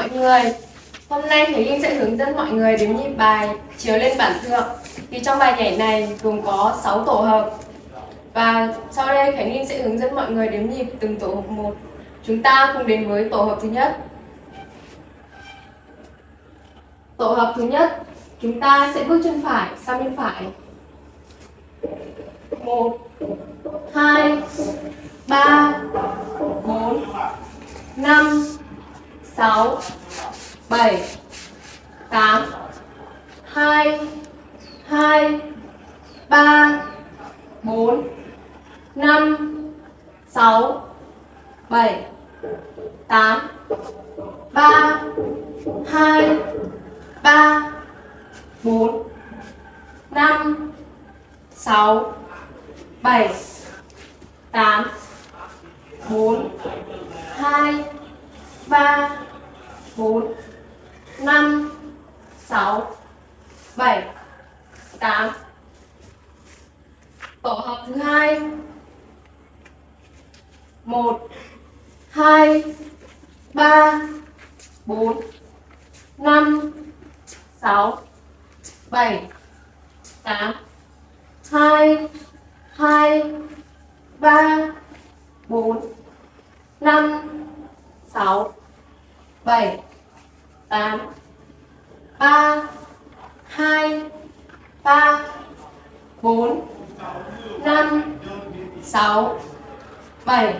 mọi người. Hôm nay Thủy Linh sẽ hướng dẫn mọi người đến nhịp bài chiếu lên bản thượng. Thì trong bài nhảy này gồm có 6 tổ hợp. Và sau đây Khánh Linh sẽ hướng dẫn mọi người đếm nhịp từng tổ hợp một. Chúng ta cùng đến với tổ hợp thứ nhất. Tổ hợp thứ nhất, Chúng ta sẽ bước chân phải sang bên phải. 1 2 3 4 5 6 7 8 2 2 3 4 5 6 7 8 3 2 3 4 5 6 7 8 4 2 3 4 5 6 7 8 Tổ hợp thứ hai. 1 2 3 4 5 6 7 8 2 2 3 4 5 6 7 8 3 2 3 4 5 6 7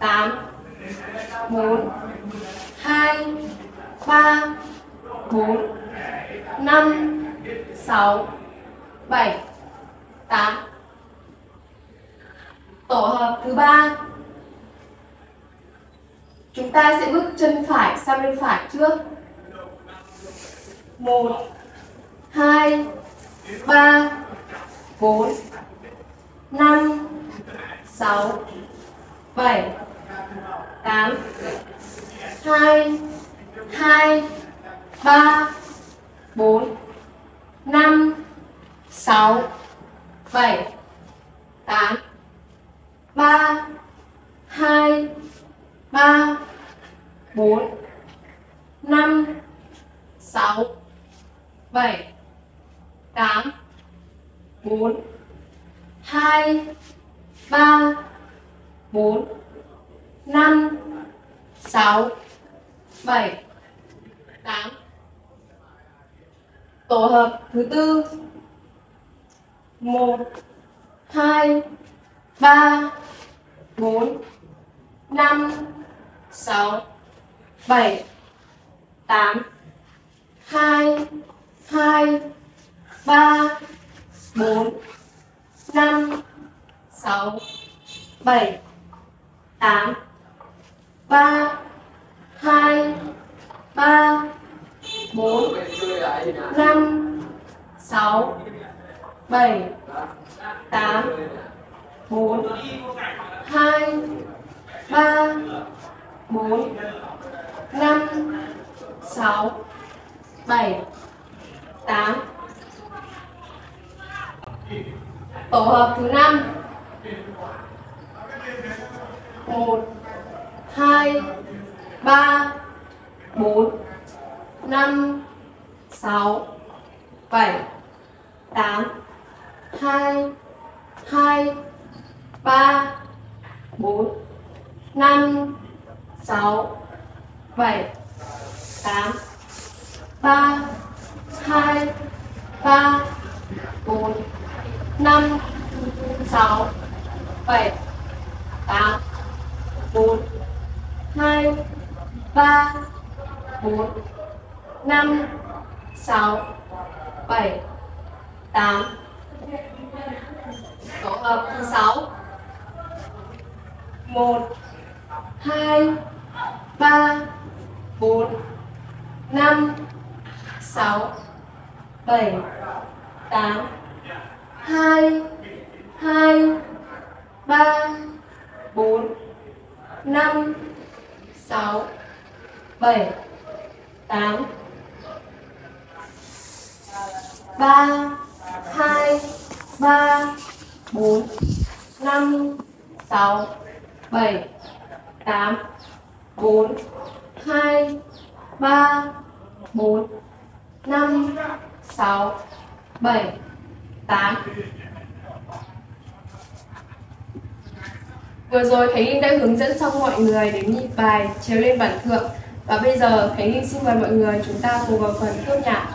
8 4 2 3 4 5 6 7 8 Tổ hợp thứ ba. Chúng ta sẽ bước chân phải sang bên phải trước. 1 2 3 4 5 6 7 8 2 2 3 4 5 6 7 8 3 2 3 4 5 6 7 8 4 2 3 4 5 6 7 8 Tổ hợp thứ tư. 1 2 3 4 5 6 7 8 2 2 3 4 5 6 7 8 3 2 3 4 5 6 7 8 4 2 3 4 5 6 7 8 Tổ hợp thứ 5 1 2 3 4 5 6 7 8 2 2 3 4 5 6 7 8 3 2 3 4 5 6 7 8 4 2 3 4 5 6 7 8 Tổ hợp thứ 6 1 2 3 4 5 6 7 8 2 2 3 4 5 6 7 8 3 2 3 4 5 6 7 8 4 2 3 4 5 6 7 8 Vừa rồi Khánh Linh đã hướng dẫn xong mọi người đến nhịp bài trèo lên bản thượng. Và bây giờ Khánh Linh xin mời mọi người chúng ta cùng vào phần khớp nhạc.